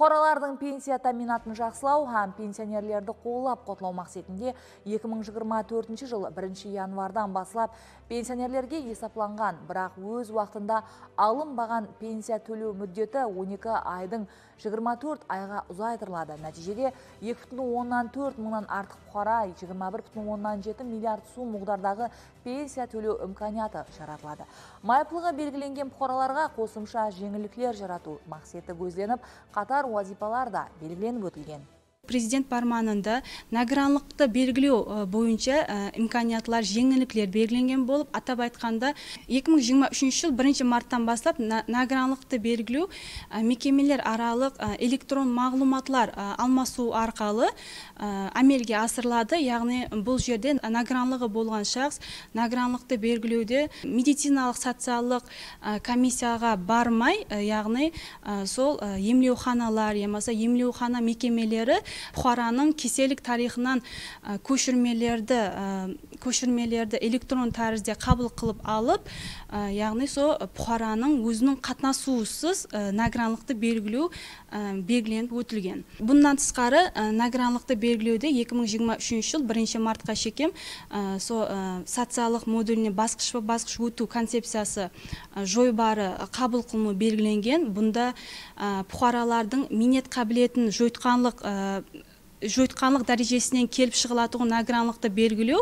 Бұқаралардың пенсия таминатын жақсылау һәм пенсионерлерді қолап қотлау мақсатында 2024 жыл 1 январдан басылап пенсионерлерге есапланған, бірақ өз уақытында алынбаған пенсия төлеу мүддеті 12 айдың 24 айға ұзайтырылады. Нәтижеде 2,4 мыңнан артық бұқара 21,7 миллиард су мұғдардағы пенсия төлеу үмканияты жаратылады. Майыплығы белгіленген бұқараларға қосымша жеңіліклер жарату мақсеті көзленіп, қатар уазипалар да белгіленіп өтілген. Президент парманында награнлықты белгілеу бойынша имканиятлар жеңіліклер белгіленген болып атап айтқанда 2023 жыл 1 марттан бастап награнлықты белгілеу мекемелер аралық электрон мағлұматлар алмасу арқалы әмелге асырылады. Яғни бұл жерде награнлығы болған шақс награнлықты белгілеуде медициналық социалдық комиссияға бармай яғни сол емлеуханалар емаса емлеухана мекемелері бұхараның кеселік тарихынан көшірмелерді көшірмелерді электрон тәрізде қабыл қылып алып яғни сол бұхараның өзінің қатынасусыз награнлықты белгілеу белгіленіп өтілген. Бұндан тысқары награнлықты белгілеуде 2023 жыл 1 мартқа шекем сол социалық модуліне басқыш басқыш өту концепциясы жойбары қабыл қылыну белгіленген. Бұнда бұқаралардың минет қабілетін жойтқанлық жойтқанлық дәрежесінен келіп шығылатұғын награнлықты белгілеу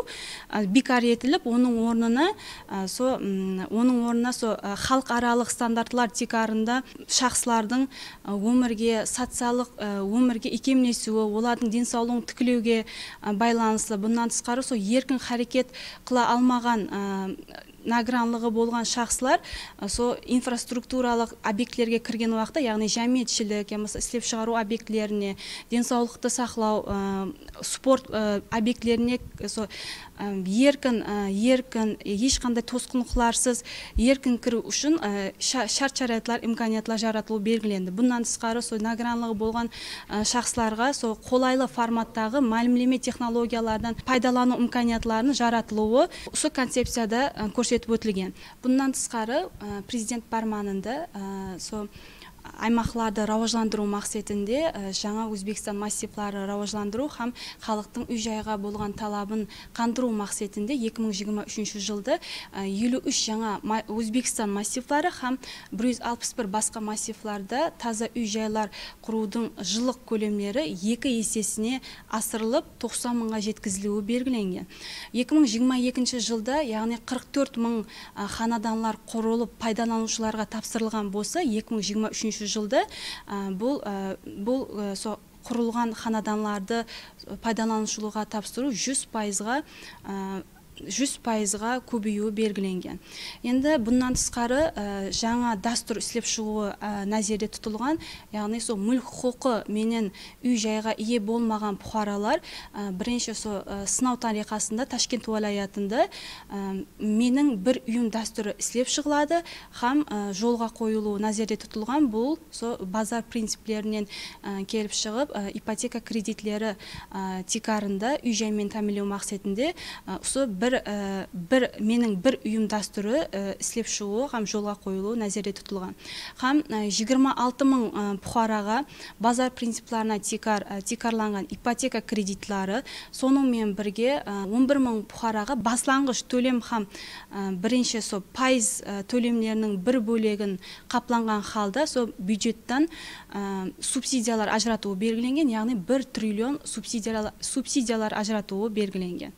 бекар етіліп оның орнына со оның орнына со халықаралық стандартлар текарында шақсылардың өмірге социалық өмірге икемлесуі олардың денсаулығын тікілеуге байланысты. Бұнан тысқары со еркін харекет қыла алмаған награнлығы болған шақсылар со инфраструктуралық объектілерге кірген уақытта яғни жәмиетшілік болмаса істеп шығару объектілеріне денсаулықты сақлау спорт объектілеріне со еркін еркін ешқандай тосқынқыларсыз еркін кіру үшін шарт шарайатлар имканиятлар жаратылу белгіленді. Бұнан тысқары сол награнлығы болған шақсыларға сол қолайлы форматтағы мәлімдеме технологиялардан пайдалану имканиятларының жаратылуы осы концепцияда көрсетіп өтілген. Бұнан тысқары президент парманында сол аймақларды рауажландыру мақсатында жаңа өзбекстан массивлары рауажландыру һәм халықтың үй жайға болған талабын қандыру мақсатында 2023 жылды 53 жаңа өзбекстан массивлары һәм 161 басқа массивларда таза үй жайлар құрудың жылық көлемдері екі есесіне асырылып 90 мыңға жеткізілуі белгіленген. 2022 жылда яғни 44 мың ханаданлар құрылып пайдаланушыларға тапсырылған болса 2023 жылды бұл бұл құрылған ханаданларды пайдаланушылыға тапсыру жүз пайызға жүз пайызға көбеюі белгіленген. Енді бұнан тысқары жаңа дәстүр істеп шығуы назерде тұтылған яғни сол мүлік құқы менен үй жайға ие болмаған бұқаралар бірінші сол сынау тариқасында ташкент уалаятында менің бір үйім дәстүрі істеп шығылады һәм жолға қойылуы назерде тұтылған бұл сол базар принциплерінен келіп шығып ипотека кредитлері тикарында үй жаймен тәмінлеу мақсатында осы бір бір бір менің бір үйім дәстүрі істеп шығуы һәм жолға қойылуы назерде тұтылған. Һәм 26 мың бұқараға базар принципларына тикар тикарланған ипотека кредитлары сонымен бірге 11 мың бұқараға басланғыш төлем һәм бірінші сол пайыз төлемлерінің бір бөлегін қапланған халда сол бюджеттен субсидиялар ажыратуы белгіленген яғни бір триллион субсидиялар ажыратуы белгіленген.